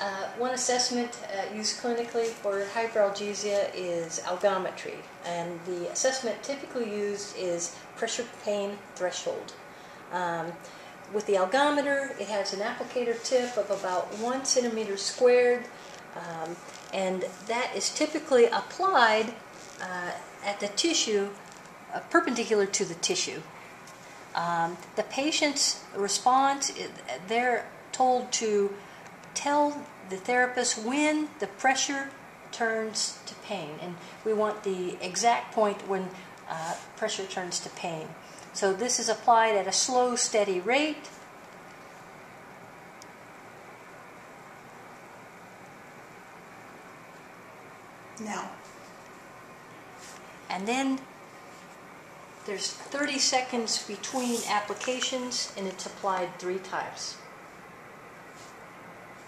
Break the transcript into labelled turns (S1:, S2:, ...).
S1: Uh, one assessment uh, used clinically for hyperalgesia is algometry, and the assessment typically used is pressure pain threshold. Um, with the algometer, it has an applicator tip of about one centimeter squared, um, and that is typically applied uh, at the tissue uh, perpendicular to the tissue. Um, the patient's response, they're told to tell the therapist when the pressure turns to pain. And we want the exact point when uh, pressure turns to pain. So this is applied at a slow, steady rate.
S2: Now.
S1: And then there's 30 seconds between applications and it's applied three times.